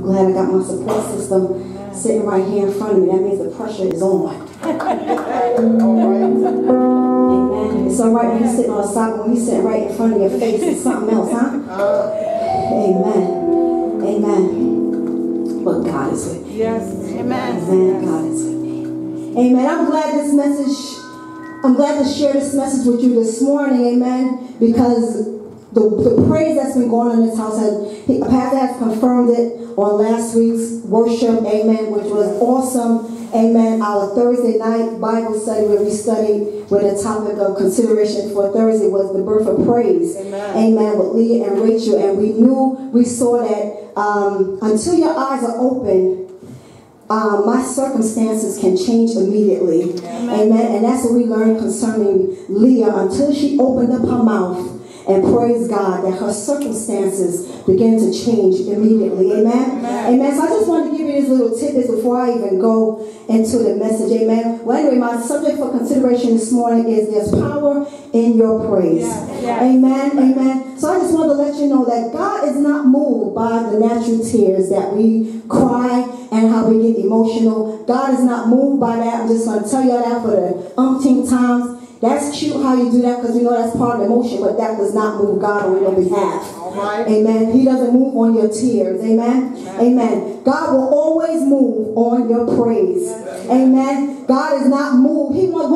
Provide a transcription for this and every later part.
I'm glad I got my support system sitting right here in front of me. That means the pressure is on. Amen. It's all right when you're sitting on the side, when he's sitting right in front of your face, it's something else, huh? Amen. Amen. But God is with me. Yes. Amen. Amen. God is with me. Amen. I'm glad this message, I'm glad to share this message with you this morning. Amen. Because the, the praise that's been going on in this house has, Pastor has confirmed it on last week's worship. Amen. Which was awesome. Amen. Our Thursday night Bible study where we studied where the topic of consideration for Thursday was the birth of praise. Amen. Amen. With Leah and Rachel. And we knew, we saw that um, until your eyes are open, um, my circumstances can change immediately. Amen. And that's what we learned concerning Leah until she opened up her mouth and praise God that her circumstances began to change immediately. Amen? Amen. So I just wanted to give you these little tidbits before I even go into the message. Amen. Well, anyway, my subject for consideration this morning is there's power in your praise. Amen. Amen. So I just wanted to let you know that God is not moved by the natural tears that we cry and how we get emotional. God is not moved by that. I'm just going to tell you that for the umpteen times. That's cute how you do that because you know that's part of emotion, but that does not move God on your behalf. Right. Amen. He doesn't move on your tears. Amen. Amen. God will always move on your praise. Amen. God is not moved. He wants,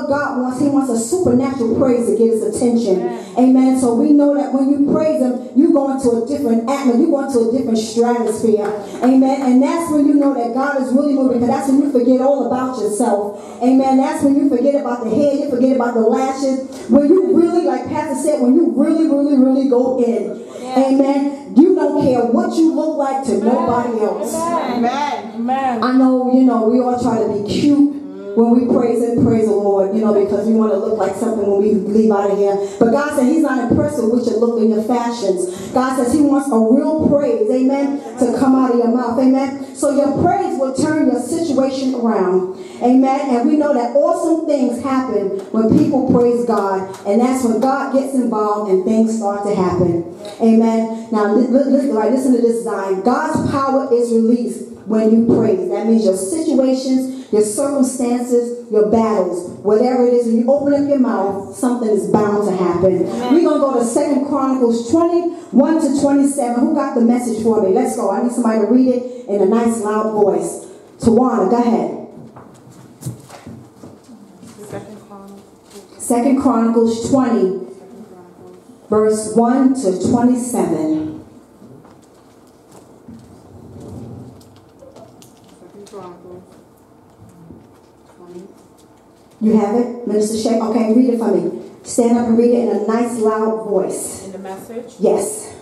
what God wants? He wants a supernatural praise to get his attention. Amen. So we know that when you praise him, you go into a different atmosphere. You go into a different stratosphere. Amen. And that's when you know that God is really moving because that's when you forget all about yourself. Amen. That's when you forget about the head, you forget about the lashes. When you really, like Pastor said, when you really, really, really go in. Amen. You don't care what you look like to nobody else. Amen. Amen. I know, you know, we all try to be cute when we praise and praise the Lord, you know, because we want to look like something when we leave out of here. But God said He's not impressed with what you look in your fashions. God says He wants a real praise, amen, to come out of your mouth, amen. So your praise will turn your situation around, amen. And we know that awesome things happen when people praise God, and that's when God gets involved and things start to happen, amen. Now, li- li- listen, listen to this sign. God's power is released when you praise. That means your situations, your circumstances, your battles, whatever it is, when you open up your mouth, something is bound to happen. We're going to go to Second Chronicles 21 to 27. Who got the message for me? Let's go. I need somebody to read it in a nice loud voice. Tawana, go ahead. Second Chronicles. Second Chronicles 20, verse 1 to 27. Second Chronicles. Twenty. You have it? Minister Shay? Okay, read it for me. Stand up and read it in a nice loud voice. In the message, Yes.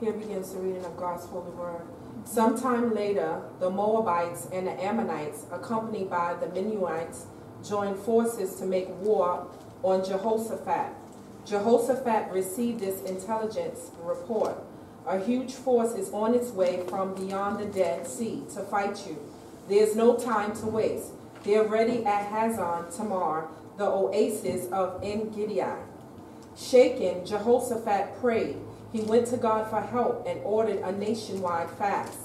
here begins the reading of God's holy word. Sometime later, the Moabites and the Ammonites, accompanied by the Meunites, joined forces to make war on Jehoshaphat. Jehoshaphat received this intelligence report. A huge force is on its way from beyond the Dead Sea to fight you. There's no time to waste. They're ready at Hazan Tamar, the oasis of En-Gedi. Shaken, Jehoshaphat prayed. He went to God for help and ordered a nationwide fast.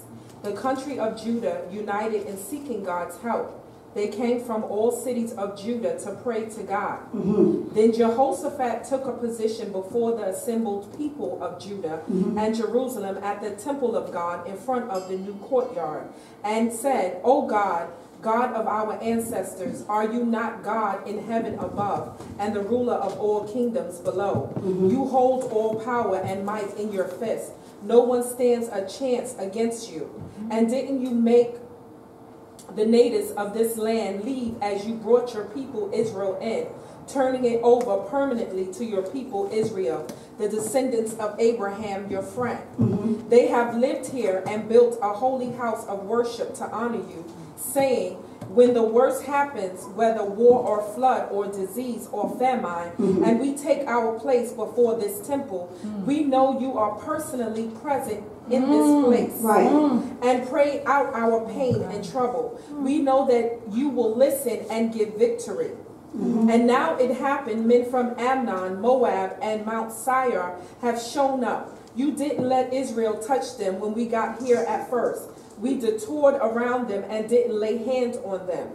The country of Judah united in seeking God's help. They came from all cities of Judah to pray to God. Mm-hmm. Then Jehoshaphat took a position before the assembled people of Judah mm-hmm. and Jerusalem at the temple of God in front of the new courtyard and said, O God, God of our ancestors, are you not God in heaven above and the ruler of all kingdoms below? Mm-hmm. You hold all power and might in your fist. No one stands a chance against you. Mm-hmm. And didn't you make the natives of this land leave as you brought your people Israel in, turning it over permanently to your people Israel, the descendants of Abraham, your friend. Mm-hmm. They have lived here and built a holy house of worship to honor you, saying, when the worst happens, whether war or flood or disease or famine, mm-hmm. and we take our place before this temple, mm. we know you are personally present in mm. this place Right. Mm. and pray out our pain and trouble. We know that you will listen and give victory. Mm-hmm. And now it happened, men from Ammon, Moab, and Mount Seir have shown up. You didn't let Israel touch them when we got here at first. We detoured around them and didn't lay hands on them.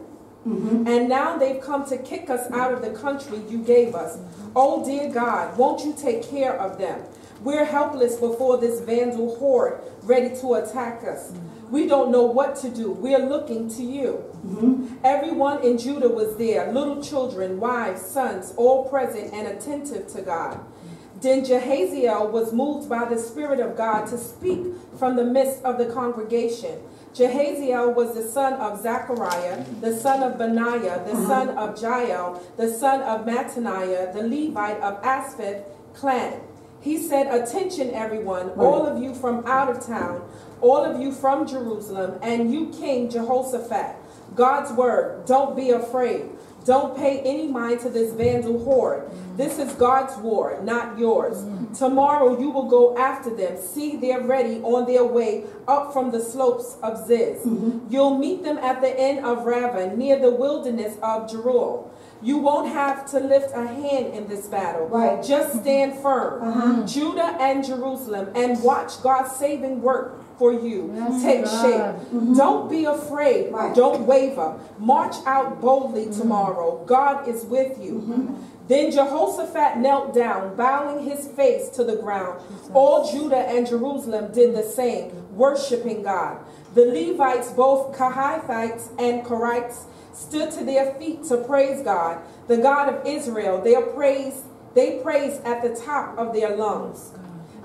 Mm-hmm. And now they've come to kick us out of the country you gave us. Oh, dear God, won't you take care of them? We're helpless before this vandal horde ready to attack us. Mm-hmm. We don't know what to do. We're looking to you. Mm-hmm. Everyone in Judah was there little children, wives, sons, all present and attentive to God. Then Jahaziel was moved by the Spirit of God to speak from the midst of the congregation. Jahaziel was the son of Zechariah, the son of Benaiah, the uh-huh. son of Jael, the son of Mattaniah, the Levite of Aspheth clan. He said, Attention, everyone, all of you from out of town, all of you from Jerusalem, and you, King Jehoshaphat. God's word, don't be afraid. Don't pay any mind to this vandal horde. This is God's war, not yours. Tomorrow you will go after them. See, they're ready on their way up from the slopes of Ziz. You'll meet them at the end of Raven, near the wilderness of Jeruel. You won't have to lift a hand in this battle. Right. Just stand firm. Uh-huh. Judah and Jerusalem, and watch God's saving work for you Yes, take God. shape. Mm-hmm. Don't be afraid. Right. Don't waver. March out boldly mm-hmm. tomorrow. God is with you. Mm-hmm. Then Jehoshaphat knelt down, bowing his face to the ground. All Judah and Jerusalem did the same, worshiping God. The Levites, both Kohathites and Korites, stood to their feet to praise God, the God of Israel. Their praise, they praised at the top of their lungs.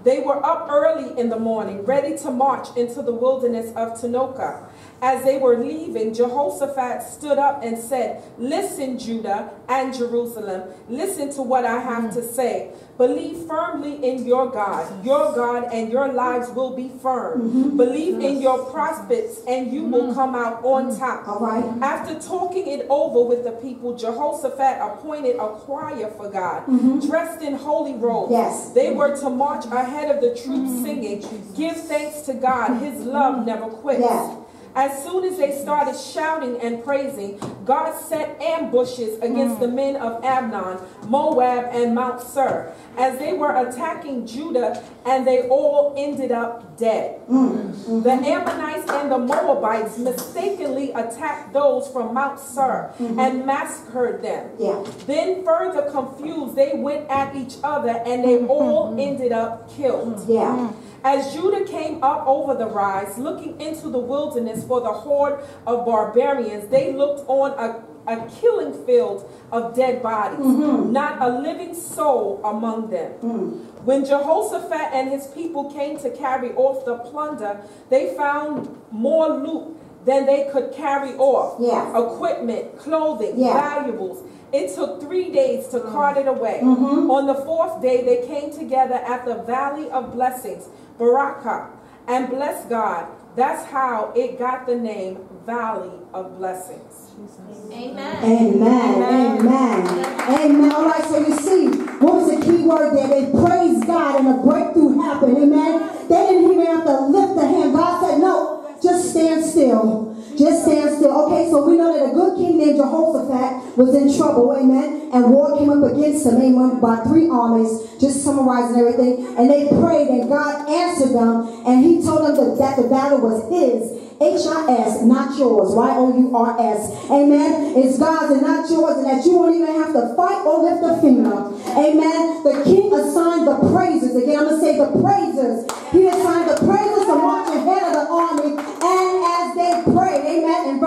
They were up early in the morning, ready to march into the wilderness of Tanoka. As they were leaving, Jehoshaphat stood up and said, Listen, Judah and Jerusalem, listen to what I have to say. Believe firmly in your God. Your God and your lives will be firm. Mm-hmm. Believe in your prospects and you will mm. come out on mm. top. All right. After talking it over with the people, Jehoshaphat appointed a choir for God, mm-hmm. dressed in holy robes. Yes. They were to march ahead of the troops mm. singing, Give thanks to God, his love never quits. As soon as they started shouting and praising, God set ambushes against the mm. men of Ammon, Moab, and Mount Seir as they were attacking Judah, and they all ended up dead. Mm. The Ammonites and the Moabites mistakenly attacked those from Mount Seir mm-hmm. and massacred them. Yeah. Then, further confused, they went at each other and they mm-hmm. all ended up killed. Yeah. Mm. As Judah came up over the rise, looking into the wilderness for the horde of barbarians, they looked on a, a killing field of dead bodies, mm-hmm. not a living soul among them. Mm. When Jehoshaphat and his people came to carry off the plunder, they found more loot than they could carry off Yeah. equipment, clothing, Yeah. valuables. It took three days to mm. cart it away. Mm-hmm. On the fourth day, they came together at the Valley of Blessings, Beracah, and bless God. That's how it got the name Valley of Blessings. Amen. Amen. Amen. Amen. All right, so you see, what was the key word there? They praised God and a breakthrough happened. Amen. They didn't even have to lift the hand. God said, no, just stand still. Just stand still. Okay, so we know that a good king named Jehoshaphat was in trouble, amen, and war came up against him, amen, by three armies, just summarizing everything. And they prayed, and God answered them, and He told them that, that the battle was His. H-I-S, not yours. Y-O-U-R-S. Amen. It's God's and not yours, and that you won't even have to fight or lift a finger. Amen. The king assigned the praises. Again, I'm going to say the praises. He assigned the praisers to march ahead of the army, and as they prayed, amen, in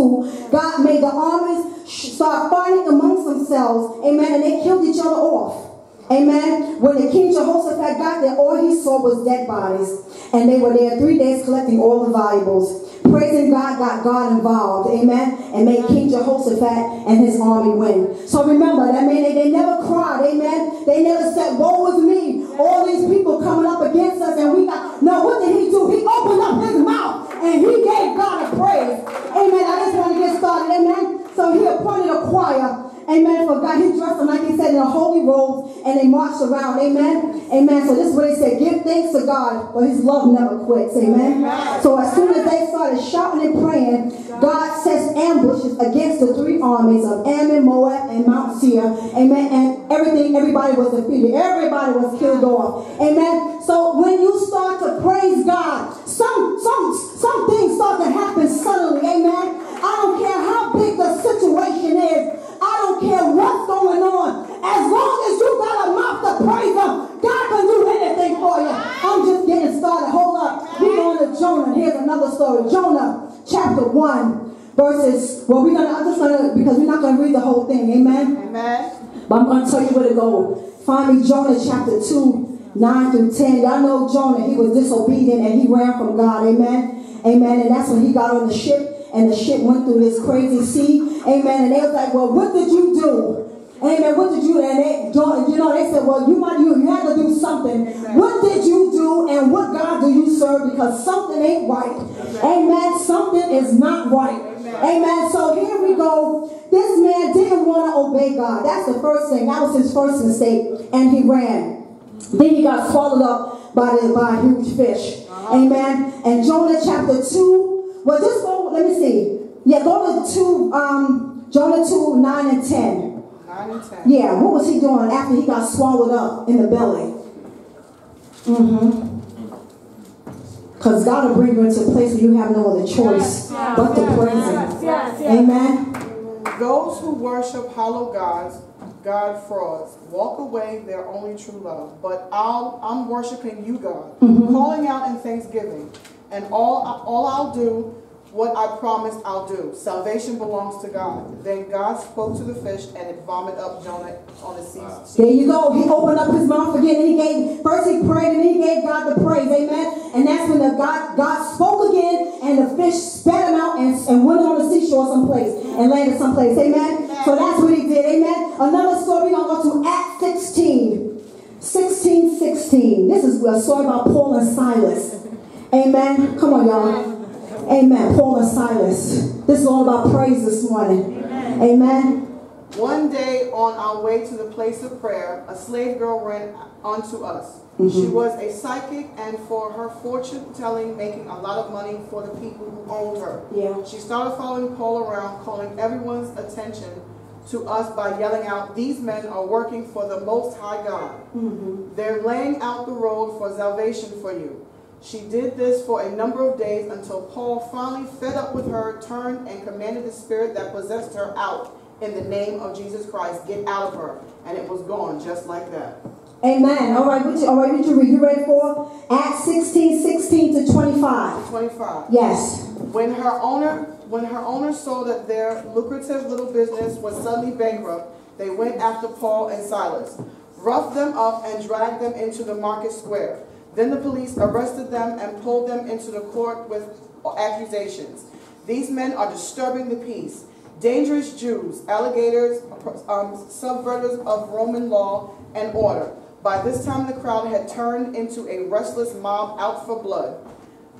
verse 22, God made the armies start fighting amongst themselves, amen, and they killed each other off. Amen. When the king Jehoshaphat got there, all he saw was dead bodies. And they were there three days collecting all the valuables. Praising God got God involved. Amen. And made King Jehoshaphat and his army win. So remember, that mean they, they never cried. Amen. They never said, Woe is me. All these people coming up against us and we got. No, what did he do? He opened up his mouth and he gave God a praise. Amen. I just want to get started. Amen. So he appointed a choir. Amen. For God, he dressed them like he said in a holy robe, and they marched around. Amen. Amen. So this is what he said: Give thanks to God, but his love never quits. Amen. So as soon as they started shouting and praying, God sets ambushes against the three armies of Ammon, Moab, and Mount Seir. Amen. And everything, everybody was defeated. Everybody was killed off. Amen. So when you start to praise God, some some some things start to happen suddenly. Amen. I don't care how big the situation is. I don't care what's going on. As long as you got a mouth to praise Him, God can do anything for you. I'm just getting started. Hold up. We're going to Jonah. Here's another story. Jonah, chapter 1, verses. Well, we're gonna. I'm just gonna because we're not gonna read the whole thing. Amen. Amen. But I'm going to tell you where to go. Find me Jonah chapter 2, 9 through 10. Y'all know Jonah, he was disobedient and he ran from God. Amen. Amen. And that's when he got on the ship and the ship went through this crazy sea. Amen. And they was like, well, what did you do? Amen. What did you? And they, you know, they said, well, you might, you, you had to do something. What did you do and what God do you serve? Because something ain't right. Amen. Something is not right. Amen. So here we go. This man didn't want to obey God. That's the first thing. That was his first mistake. And he ran. Then he got swallowed up by, the, by a huge fish. Amen. And Jonah chapter 2. Well, just go, let me see. Yeah, go to 2, um, Jonah 2, 9 and 10. 9 and 10. Yeah, what was he doing after he got swallowed up in the belly? Mm-hmm. Because God will bring you into a place where you have no other choice but to praise Him. Yes, Amen. Those who worship hollow gods, God frauds, walk away their only true love. But I'll, I'm worshiping you, God, calling out in thanksgiving. And all, all I'll do, what I promised I'll do. Salvation belongs to God. Then God spoke to the fish and it vomited up Jonah on the sea. There you go. He opened up his mouth again and he gave, first he prayed and then he gave God the praise. Amen. And that's when the God, God spoke again and the fish spat him out and, and went on the seashore someplace and landed someplace. Amen. So that's what he did. Amen. Another story, I'm going to go to Acts 16. 16, 16. This is a story about Paul and Silas. Amen. Come on, y'all. Amen. Paul and Silas. This is all about praise this morning. Amen. One day on our way to the place of prayer, a slave girl ran onto us. Mm-hmm. She was a psychic and for her fortune telling, making a lot of money for the people who owned her. Yeah. She started following Paul around, calling everyone's attention to us by yelling out, These men are working for the Most High God. Mm-hmm. They're laying out the road for salvation for you. She did this for a number of days until Paul finally, fed up with her, turned and commanded the spirit that possessed her out in the name of Jesus Christ. Get out of her. And it was gone just like that. Amen. All right, what you, all right, you read? You ready for Acts 16, 16 to 25? 25. Yes. When her owner when her owner saw that their lucrative little business was suddenly bankrupt, they went after Paul and Silas, roughed them up and dragged them into the market square. Then the police arrested them and pulled them into the court with accusations. These men are disturbing the peace, dangerous Jews, alligators, um, subverters of Roman law and order. By this time, the crowd had turned into a restless mob out for blood.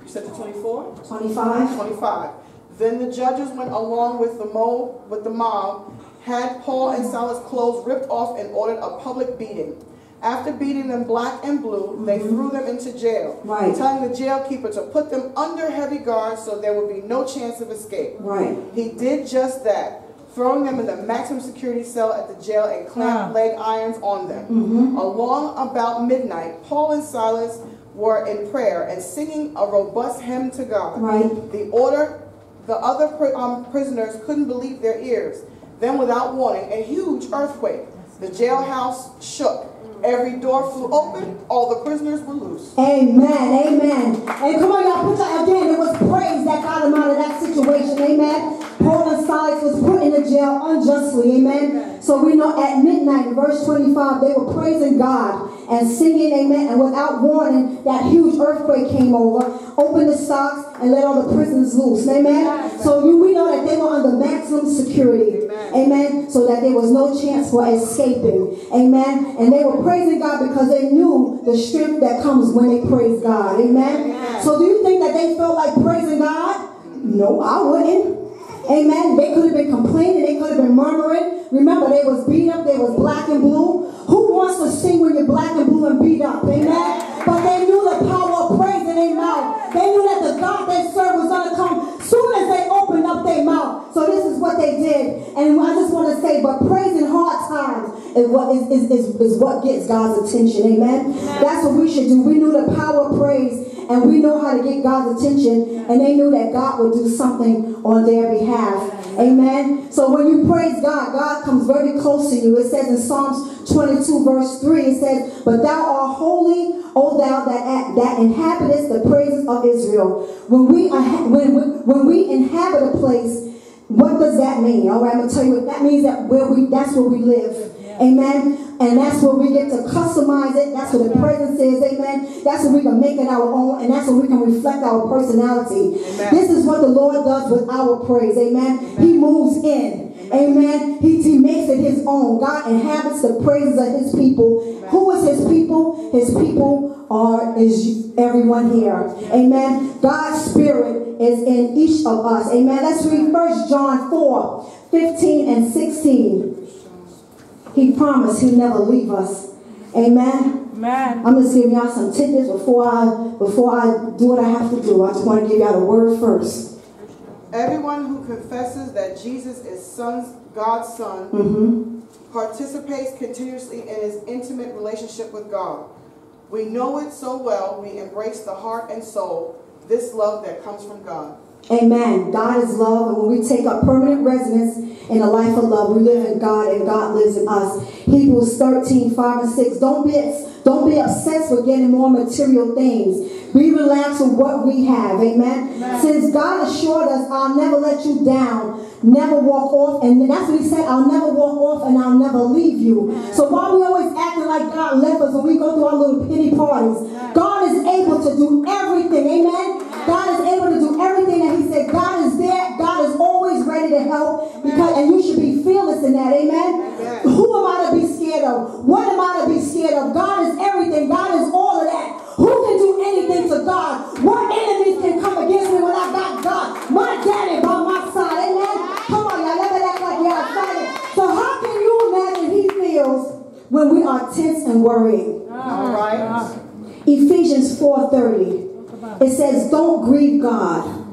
You said to 24? 25. 25. Then the judges went along with the mob, with the mob, had Paul and Silas' clothes ripped off and ordered a public beating. After beating them black and blue, they threw them into jail, Right. telling the jailkeeper to put them under heavy guard so there would be no chance of escape. Right. He did just that, throwing them in the maximum security cell at the jail and clamped leg irons on them. Along about midnight, Paul and Silas were in prayer and singing a robust hymn to God. Right. The order, the other um, prisoners couldn't believe their ears. Then, without warning, a huge earthquake. The jailhouse shook. Every door flew open. All the prisoners were loose. Amen. Amen. And come on, y'all, put that again. It was praise that got him out of that situation. Amen. Paul and Silas was put in the jail unjustly. Amen. So we know at midnight, in verse 25, they were praising God and singing, amen. And without warning, that huge earthquake came over, opened the stocks, and let all the prisoners loose. Amen. So you, we know that they were under maximum security. Amen. So that there was no chance for escaping. Amen. And they were praising God because they knew the strength that comes when they praise God. Amen. So do you think that they felt like praising God? No, I wouldn't. Amen. They could have been complaining. They could have been murmuring. Remember, they was beat up. They was black and blue. Who wants to sing when you're black and blue and beat up? Amen. But they knew the power of praise in their mouth. They knew that the God they served was going to come soon as they opened up their mouth. So this is what they did. And I just want to say, but praise in hard times is what is, is, is, is what gets God's attention. Amen? Amen. That's what we should do. We knew the power of praise and we know how to get God's attention. And they knew that God would do something on their behalf. Amen. So when you praise God, God comes very close to you. It says in Psalms 22, verse 3, it says, But thou art holy, O thou that, that inhabitest the praises of Israel. When we, when, when we inhabit a place, what does that mean? All right, I'm gonna tell you what that means. That where we that's where we live. Amen. And that's where we get to customize it. That's what the presence is. Amen. That's where we can make it our own. And that's where we can reflect our personality. Amen. This is what the Lord does with our praise. Amen. Amen. He moves in. Amen. He, he makes it his own. God inhabits the praises of his people. Amen. Who is his people? His people are is everyone here. Amen. God's spirit is in each of us. Amen. Let's read First John 4, 15 and 16. He promised he'd never leave us. Amen. Amen. I'm just giving y'all some tidbits before I before I do what I have to do. I just want to give y'all a word first. Everyone who confesses that Jesus is sons, God's son mm-hmm. participates continuously in his intimate relationship with God. We know it so well, we embrace the heart and soul, this love that comes from God. Amen. God is love, and when we take up permanent residence in a life of love, we live in God and God lives in us. Hebrews 13, 5 and 6. Don't be, don't be obsessed with getting more material things. Be relaxed with what we have. Amen? Amen. Since God assured us, I'll never let you down, never walk off, and that's what he said, I'll never walk off and I'll never leave you. Amen. So while we always acting like God left us when we go through our little pity parties, Amen. God is able to do everything. Amen? God is able to do everything that He said. God is there. Ready to help. Because and you should be fearless in that. Amen. Amen. Who am I to be scared of? What am I to be scared of? God is everything. God is all of that. Who can do anything to God? What enemies can come against me when I got God? My daddy by my side. Amen. Come on, y'all. Never act like excited. So how can you imagine He feels when we are tense and worried? All right. Ephesians 4:30. It says, Don't grieve God.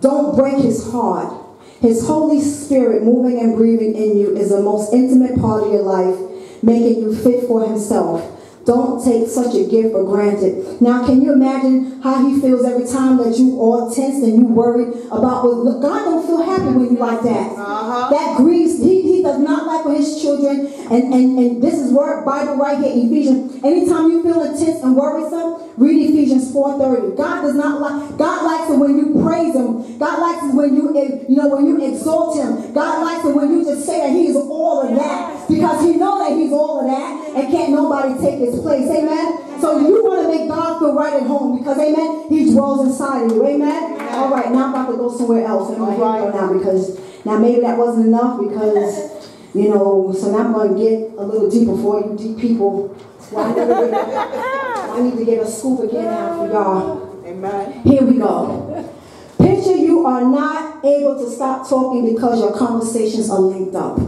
Don't break his heart. His Holy Spirit moving and breathing in you is the most intimate part of your life, making you fit for himself. Don't take such a gift for granted. Now, can you imagine how he feels every time that you all tense and you worried about what God don't feel happy when you like that. Uh-huh. That grieves. He, he does not his children. And, and, and this is word Bible right here, Ephesians. Anytime you feel intense and worrisome, read Ephesians 4:30. God does not like God likes it when you praise him. God likes it when you eh, you know when you exalt him. God likes it when you just say that he is all of that. Because he know that he's all of that and can't nobody take his place. Amen. So you want to make God feel right at home because, amen, he dwells inside of you. Amen. All right, now I'm about to go somewhere else. And I'm going to go now because now maybe that wasn't enough because, you know, so now I'm going to get a little deeper for you deep people. I, need to get, I need to get a scoop again now for y'all. Amen. Here we go. Picture you are not able to stop talking because your conversations are linked up.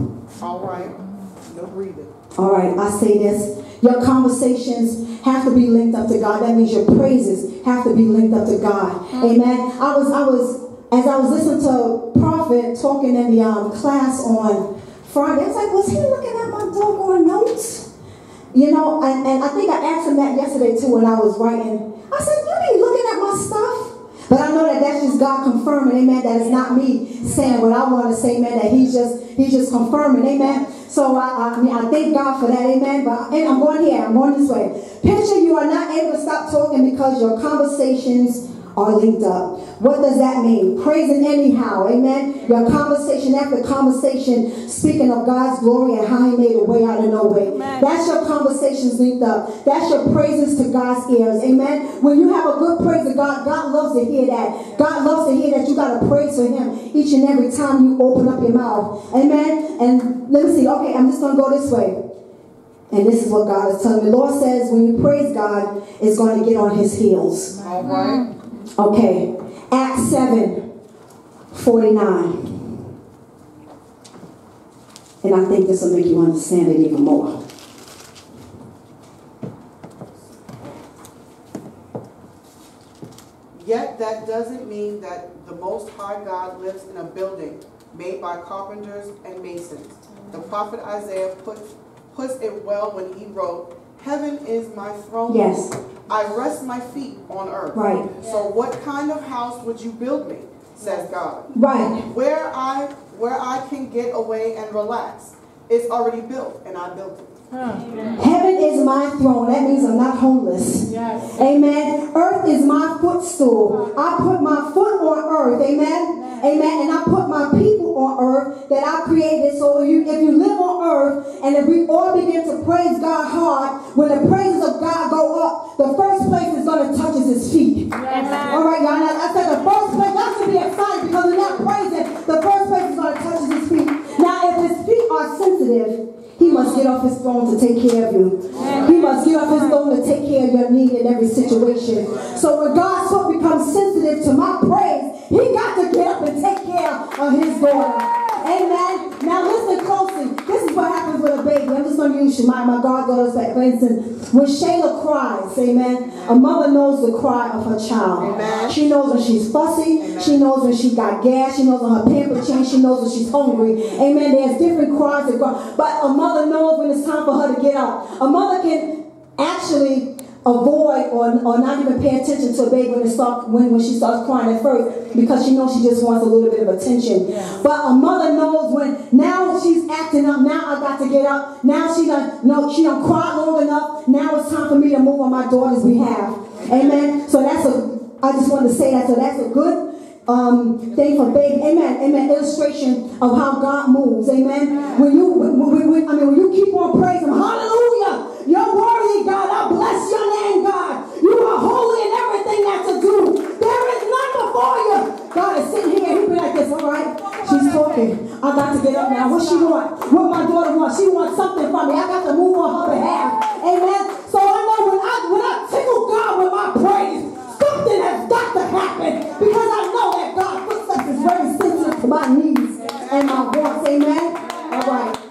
All right. No breathing. All right, I say this. Your conversations have to be linked up to God. That means your praises have to be linked up to God. Mm-hmm. Amen. I was, I was, as I was listening to Prophet talking in the um, class on Friday, I was like, was he looking at my doggone notes? You know, and, and I think I asked him that yesterday too when I was writing. I said, you be looking at my stuff? But I know that that's just God confirming, amen, that it's not me saying what I want to say, amen, that he's just he's just confirming, amen. So I, I mean I thank God for that, amen. But and I'm going here, I'm going this way. Picture you are not able to stop talking because your conversations are linked up. What does that mean? Praising anyhow, amen. Your conversation after conversation, speaking of God's glory and how He made a way out of no way. Amen. That's your conversations linked up. That's your praises to God's ears, amen. When you have a good praise to God, God loves to hear that. God loves to hear that you got to praise for Him each and every time you open up your mouth, amen. And let me see. Okay, I'm just gonna go this way. And this is what God is telling me. The Lord says when you praise God, it's going to get on his heels. All right. Okay, Acts 7 49. And I think this will make you understand it even more. Yet that doesn't mean that the Most High God lives in a building made by carpenters and masons. The prophet Isaiah put, puts it well when he wrote, Heaven is my throne. Yes. I rest my feet on earth. Right. So what kind of house would you build me? Says God. Right. Where I where I can get away and relax. It's already built and I built it. Heaven is my throne. That means I'm not homeless. Yes. Amen. Earth is my footstool. I put my foot on earth. Amen. Amen. And I put my people on earth that I created. So if you, if you live on earth and if we all begin to praise God hard, when the praises of God go up, the first place is going to touch is his feet. All right, y'all. I said the first place, y'all should be excited because we're not praising. The first place is going to touch is his feet. Now, if his feet are sensitive, he must get off his throne to take care of you. He must get off his throne to take care of your need in every situation. So when God's foot becomes sensitive to my praise, he got to get up and take care of his daughter. Amen. Now listen closely. This is what happens with a baby. I'm just going to use my, my goddaughter's for instance. When Shayla cries, amen, a mother knows the cry of her child. Amen. She knows when she's fussy. Amen. She knows when she got gas. She knows when her pamper changed. She knows when she's hungry. Amen. There's different cries that cry. But a mother knows when it's time for her to get up. A mother can actually avoid or, or not even pay attention to a baby when, it start, when, when she starts crying at first because she knows she just wants a little bit of attention. But a mother knows when now she's acting up, now I got to get up. Now she done, no, she done cried long enough. Now it's time for me to move on my daughter's behalf. Amen. So that's a, I just wanted to say that. So that's a good um, thing for baby. Amen. Amen. Illustration of how God moves. Amen. When you, when, when, when, I mean, when you keep on praising, hallelujah. You're God. I bless your name, God. You are holy in everything that you do. There is none before you. God is sitting here. He be like this. All right. She's talking. I got to get up now. What she want? What my daughter wants? She wants something from me. I got to move on her behalf. Amen. So I know when I when I tickle God with my praise, something has got to happen because I know that God's footsteps is very sensitive to my needs and my wants. Amen. All right.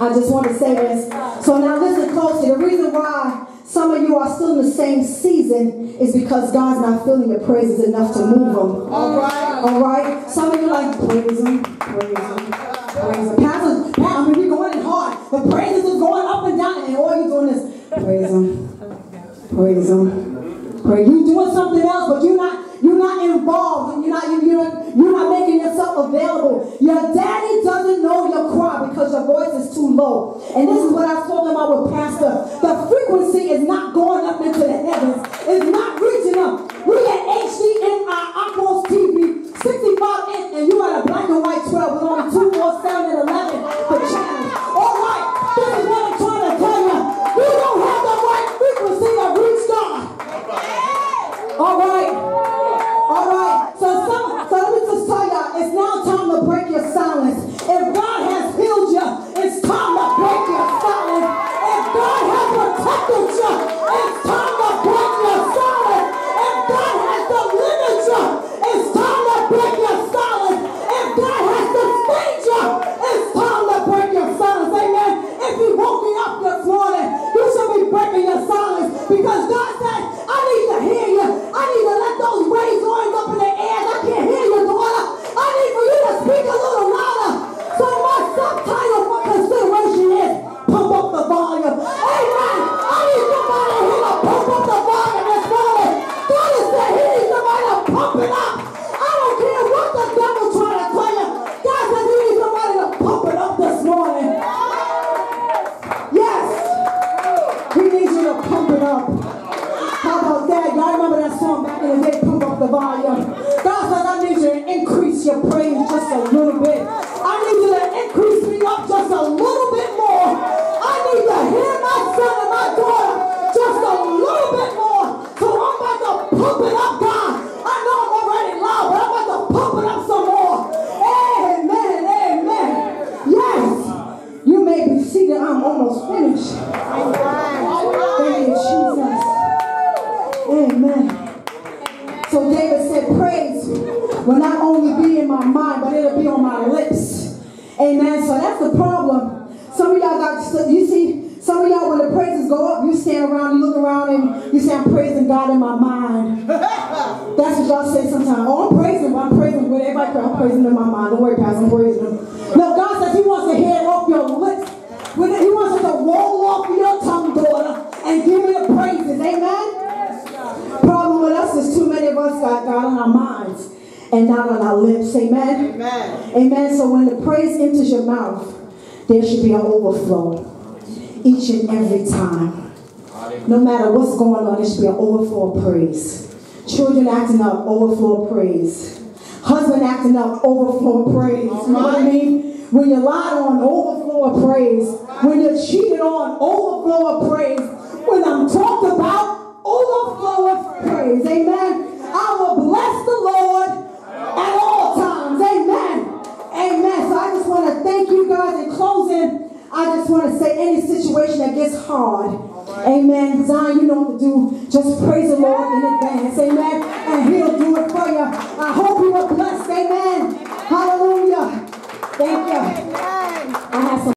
I just want to say this. So now listen closely. The reason why some of you are still in the same season is because God's not feeling your praises enough to move them. All right. All right? Some of you like, praise him, praise him, praise him. Pastor, Pastor, I mean, we're going in hard. The praises is going up and down, and all you're doing is praise him, praise him. Praise. You doing something else, but you're not you're not involved. You're not you, you're you're not making yourself available. Your daddy doesn't know your cry because your voice is And this is what I told them I with Pastor. The frequency is not going up into the heavens. It's not Amen. Amen. So when the praise enters your mouth, there should be an overflow each and every time. No matter what's going on, there should be an overflow of praise. Children acting up, overflow of praise. Husband acting up, overflow of praise. You know what I mean? When you're lied on, overflow of praise. When you're cheated on, overflow of praise. When I'm talked about, overflow of praise. Amen. I will bless the Lord at all times. Amen. Amen. So I just want to thank you guys in closing. I just want to say any situation that gets hard. Amen. Zion, you know what to do. Just praise the Lord in advance. Amen. And he'll do it for you. I hope you are blessed. Amen. Hallelujah. Thank you. I have some.